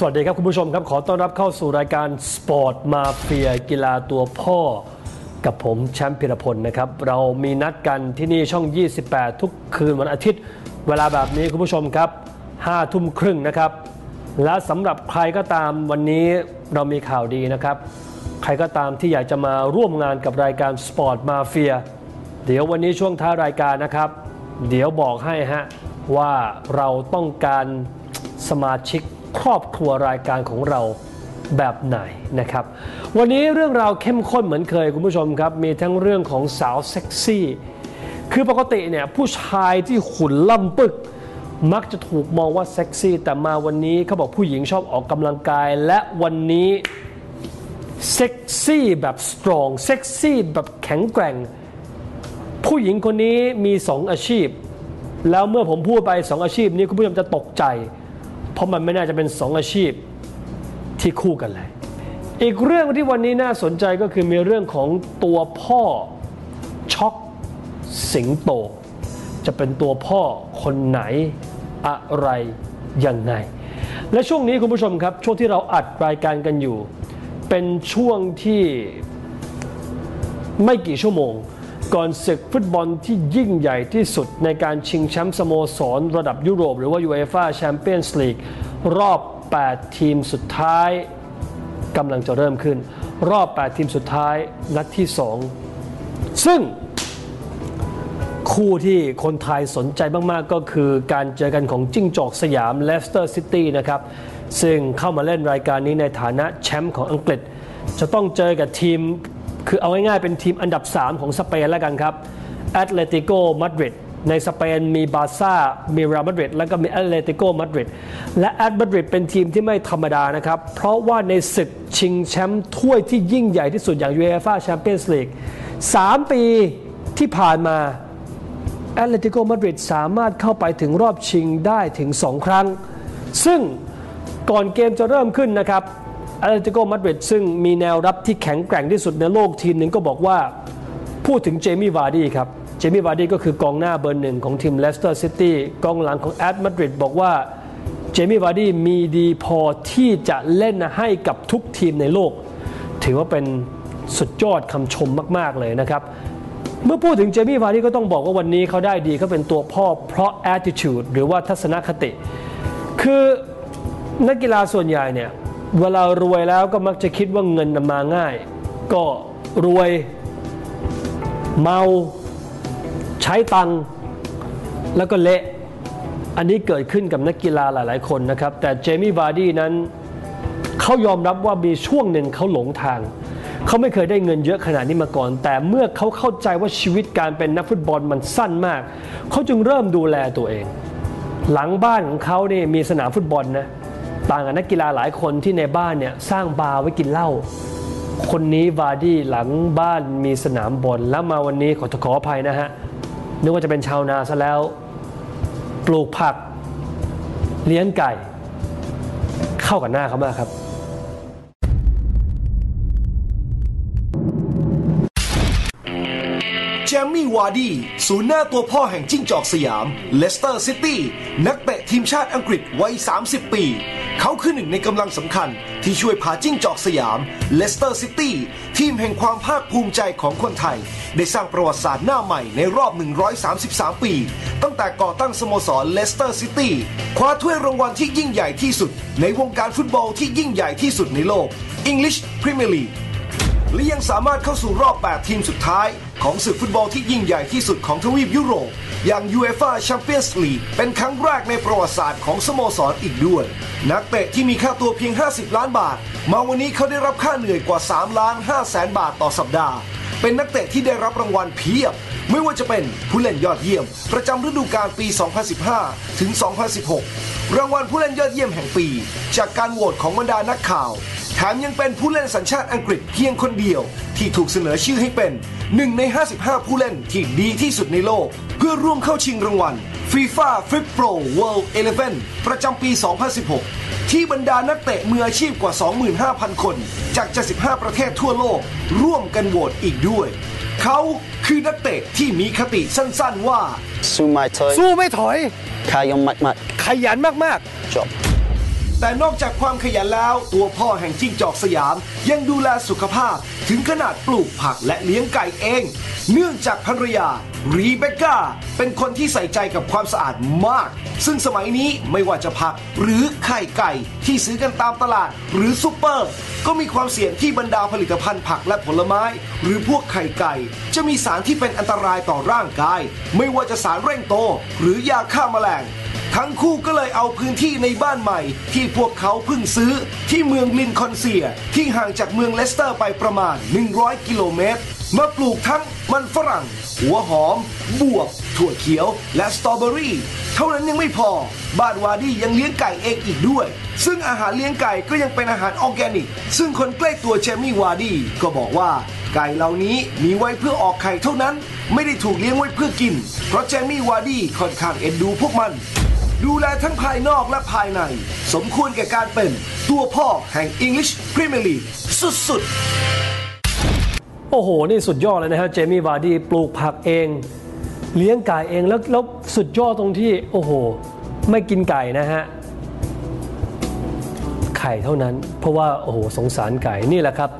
สวัสดีครับคุณผู้ชมครับ ขอต้อนรับเข้าสู่รายการ Sport Mafia กีฬาตัวพ่อ กับผมแชมป์พิรพลนะครับ เรามีนัดกันที่นี่ช่อง 28 ทุกคืนวันอาทิตย์ เวลาแบบนี้คุณผู้ชมครับ5ทุ่มครึ่งนะครับ และสำหรับใครก็ตามวันนี้เรามีข่าวดีนะครับ ใครก็ตามที่อยากจะมาร่วมงานกับรายการ Sport Mafia เดี๋ยววันนี้ช่วงท้ายรายการนะครับ เดี๋ยวบอกให้ฮะว่าเราต้องการสมาชิก ครอบครัวรายการของเราแบบไหนนะครับ วันนี้เรื่องราวเข้มข้นเหมือนเคยคุณผู้ชมครับ มีทั้งเรื่องของสาวเซ็กซี่ คือปกติเนี่ยผู้ชายที่หุ่นล่ำปึก มักจะถูกมองว่าเซ็กซี่ แต่มาวันนี้เขาบอกผู้หญิงชอบออกกำลังกาย และวันนี้เซ็กซี่แบบสตรองเซ็กซี่แบบแข็งแกร่ง ผู้หญิงคนนี้มีสองอาชีพ แล้วเมื่อผมพูดไปสองอาชีพนี้คุณผู้ชมจะตกใจ เพราะมันไม่น่าจะเป็นสองอาชีพที่คู่กันเลย อีกเรื่องที่วันนี้น่าสนใจก็คือมีเรื่องของตัวพ่อช็อกสิงโต จะเป็นตัวพ่อคนไหนอะไรยังไง และช่วงนี้คุณผู้ชมครับ ช่วงที่เราอัดรายการกันอยู่ เป็นช่วงที่ไม่กี่ชั่วโมง ก่อนศึกฟุตบอลที่ยิ่งใหญ่ที่สุดในการชิงแชมป์สโมสร ระดับยุโรปหรือว่า UEFA Champions League รอบ 8 ทีมสุดท้ายกำลังจะเริ่มขึ้น รอบ 8 ทีมสุดท้ายนัดที่ 2 ซึ่ง คู่ที่คนไทยสนใจมาก ๆ ก็คือการเจอกันของจิ้งจอกสยามเลสเตอร์ซิตี้นะครับซึ่งเข้ามาเล่นรายการนี้ในฐานะแชมป์ของอังกฤษ จะต้องเจอกับทีม คือเอาง่ายๆเป็นทีมอันดับ 3 ของสเปนแล้วกันครับแอตเลติโกมาดริดในสเปนมีบาร์ซ่า มีเรอัลมาดริดแล้วก็มีแอตเลติโกมาดริดและแอตมาดริดเป็นทีมที่ไม่ธรรมดานะครับ เพราะว่าในศึกชิงแชมป์ถ้วยที่ยิ่งใหญ่ที่สุดอย่าง UEFA Champions League 3ปีที่ผ่านมาแอตเลติโกมาดริดสามารถเข้าไปถึงรอบชิงได้ถึง 2 ครั้ง ซึ่งก่อนเกมจะเริ่มขึ้นนะครับ แอตเลติโกมาดริดซึ่งมีแนวรับที่แข็งแกร่งที่สุดในโลกทีมหนึ่งก็บอกว่าพูดถึงเจมี่วาร์ดี้ครับ เจมี่วาร์ดี้ก็คือกองหน้าเบอร์หนึ่งของทีมเลสเตอร์ซิตี้กองหลังของแอตมาดริดบอกว่าเจมี่วาร์ดี้มีดีพอที่จะเล่นให้กับทุกทีมในโลก ถือว่าเป็นสุดยอดคำชมมาก ๆ เลยนะครับ เมื่อพูดถึงเจมี่วาร์ดี้ก็ต้องบอกว่าวันนี้เขาได้ดีเขาเป็นตัวพ่อเพราะ attitude หรือว่าทัศนคติ คือนักกีฬาส่วนใหญ่เนี่ย เวลารวยแล้วก็มักจะคิดว่าเงินมาง่าย ก็รวย เมาใช้ตังแล้วก็เละ อันนี้เกิดขึ้นกับนักกีฬาหลาย ๆ คนนะครับ แต่เจมี่วาร์ดี้นั้นเขายอมรับว่ามีช่วงหนึ่งเขาหลงทาง เขาไม่เคยได้เงินเยอะขนาดนี้มาก่อน แต่เมื่อเขาเข้าใจว่าชีวิตการเป็นนักฟุตบอลมันสั้นมาก เขาจึงเริ่มดูแลตัวเอง หลังบ้านของเขาเนี่ยมีสนามฟุตบอลนะ ต่างกับนักกีฬาหลายคนที่ในบ้านเนี่ยสร้างบาร์ไว้กินเหล้าคนนี้วาร์ดี้หลังบ้านมีสนามบอลแล้วมาวันนี้ขอขออภัยนะฮะนึกว่าจะเป็นชาวนาซะแล้ว ปลูกผัก เลี้ยงไก่ เข้ากับหน้าเขามากครับ เจมี่วาร์ดีศูนย์หน้าตัวพ่อแห่งจิ้งจอกสยามเลสเตอร์ซิตี้นักเตะทีมชาติอังกฤษวัย 30 ปี เขาคือหนึ่งในกำลังสำคัญที่ช่วยพาจิ้งจอกสยามเลสเตอร์ซิตี้ทีมแห่งความภาคภูมิใจของคนไทย ได้สร้างประวัติศาสตร์หน้าใหม่ในรอบ 133 ปี ตั้งแต่ก่อตั้งสโมสรเลสเตอร์ซิตี้คว้าถ้วยรางวัลที่ยิ่งใหญ่ที่สุด ในวงการฟุตบอลที่ยิ่งใหญ่ที่สุดในโลก English Premier League และยังสามารถเข้าสู่รอบ 8 ทีมสุดท้าย ของศึกฟุตบอลที่ยิ่งใหญ่ที่สุดของทวีปยุโรป อย่าง UEFA Champions League เป็นครั้งแรกในประวัติศาสตร์ของสโมสรอีกด้วย นักเตะที่มีค่าตัวเพียง 50 ล้านบาท มาวันนี้เขาได้รับค่าเหนื่อยกว่า 3 ล้าน5แสนบาทต่อสัปดาห์ เป็นนักเตะที่ได้รับรางวัลเพียบ ไม่ว่าจะเป็นผู้เล่นยอดเยี่ยม ประจำฤดูกาลปี 2015 ถึง 2016 รางวัลผู้เล่นยอดเยี่ยมแห่งปี จากการโหวตของบรรดานักข่าว แถมยังเป็นผู้เล่นสัญชาติอังกฤษเพียงคนเดียว ที่ถูกเสนอชื่อให้เป็น 1 ใน 55 ผู้เล่นที่ดีที่สุดในโลก เพื่อร่วมเข้าชิงรางวัล FIFA Fit Pro World 11 ประจำปี 2016 ที่บรรดานักเตะมืออาชีพกว่า 25,000 คน จาก 75 ประเทศทั่วโลก ร่วมกันโหวตอีกด้วย เขาคือนักเตะที่มีคติสั้นๆว่า สู้ไม่ถอยสู้ไม่ถอยขยันมากขยันมากๆจบ แต่นอกจากความขยันแล้ว ตัวพ่อแห่งจิ้งจอกสยาม ยังดูแลสุขภาพถึงขนาดปลูกผักและเลี้ยงไก่เอง เนื่องจากภรรยารีเบคก้าเป็นคนที่ใส่ใจกับความสะอาดมาก ซึ่งสมัยนี้ไม่ว่าจะผักหรือไข่ไก่ที่ซื้อกันตามตลาดหรือซุปเปอร์ ก็มีความเสี่ยงที่บรรดาผลิตภัณฑ์ผักและผลไม้ หรือพวกไข่ไก่ จะมีสารที่เป็นอันตรายต่อร่างกาย ไม่ว่าจะสารเร่งโต หรือยาฆ่าแมลง ทั้งคู่ก็เลยเอาพื้นที่ในบ้านใหม่ ที่พวกเขาเพิ่งซื้อที่เมืองลินคอล์นเชียร์ ที่ห่างจากเมืองเลสเตอร์ไปประมาณ 100 กิโลเมตร มาปลูกทั้งมันฝรั่ง หัวหอม บวบ ถั่วเขียว และสตรอเบอรี่ เท่านั้นยังไม่พอ บ้านวาร์ดี้ยังเลี้ยงไก่เองอีกด้วย ซึ่งอาหารเลี้ยงไก่ก็ยังเป็นอาหารออร์แกนิก ซึ่งคนใกล้ตัวเจมี่วาร์ดี้ก็บอกว่าไก่เหล่านี้มีไว้เพื่อออกไข่เท่านั้น ไม่ได้ถูกเลี้ยงไว้เพื่อกิน เพราะเจมี่วาร์ดี้ค่อนข้างเอ็นดูพวกมัน ดูแลทั้งภายนอกและภายใน สมควรแก่การเป็นตัวพ่อแห่ง English Premier League สุดๆ โอ้โห นี่สุดยอดเลยนะฮะเจมี่วาร์ดี้ปลูกผักเอง เลี้ยงไก่เองแล้วแล้วสุดยอดตรงที่ โอ้โห ไม่กินไก่นะฮะ ไข่เท่านั้น เพราะว่าโอ้โหสงสารไก่นี่แหละครับ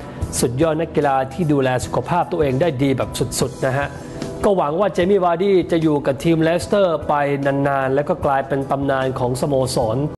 สุดยอดนักกีฬาที่ดูแลสุขภาพตัวเองได้ดีแบบสุดๆนะฮะ ก็หวังว่าเจมี่วาร์ดี้จะอยู่กับทีมเลสเตอร์ไปนานๆ แล้วก็กลายเป็นตำนานของสโมสร